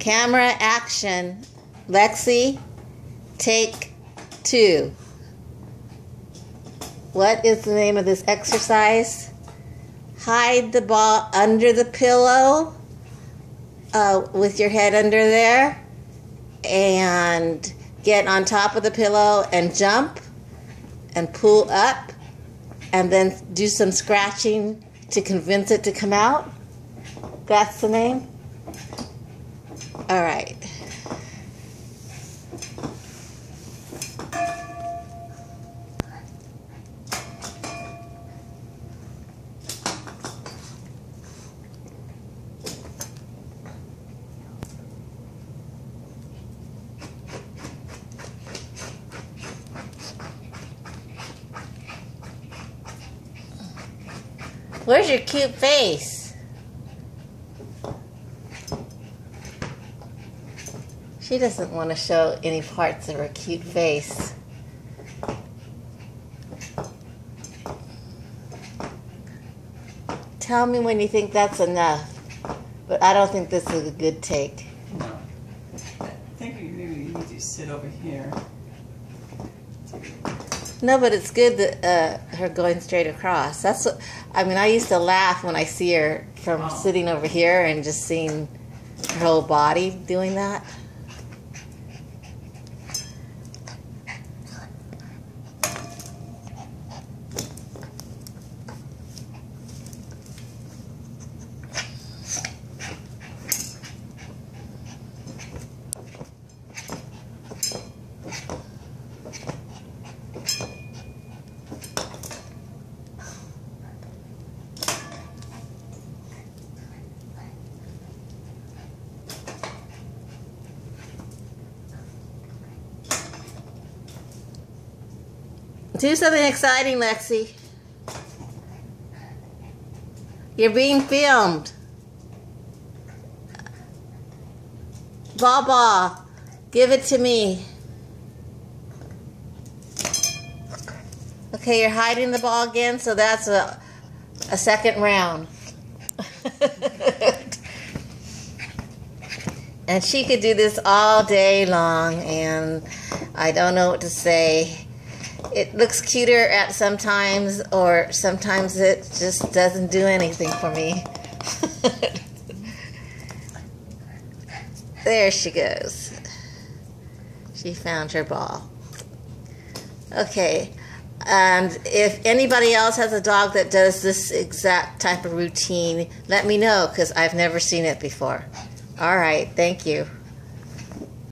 Camera action. Lexi, take two. What is the name of this exercise? Hide the ball under the pillow uh, with your head under there and get on top of the pillow and jump and pull up and then do some scratching to convince it to come out. That's the name? All right. Where's your cute face? She doesn't want to show any parts of her cute face. Tell me when you think that's enough. But I don't think this is a good take. No. I think maybe need to sit over here. No, but it's good that uh, her going straight across. That's what I mean. I used to laugh when I see her from Oh. sitting over here and just seeing her whole body doing that. Do something exciting, Lexi. You're being filmed. Baba, give it to me. Okay, you're hiding the ball again, so that's a, a second round. and she could do this all day long, and I don't know what to say it looks cuter at sometimes or sometimes it just doesn't do anything for me. There she goes. She found her ball. Okay and if anybody else has a dog that does this exact type of routine let me know because i've never seen it before. All right thank you